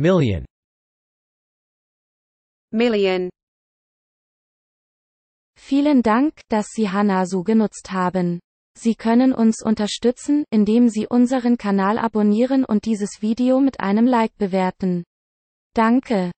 Million. Million. Vielen Dank, dass Sie Hanasu genutzt haben. Sie können uns unterstützen, indem Sie unseren Kanal abonnieren und dieses Video mit einem Like bewerten. Danke.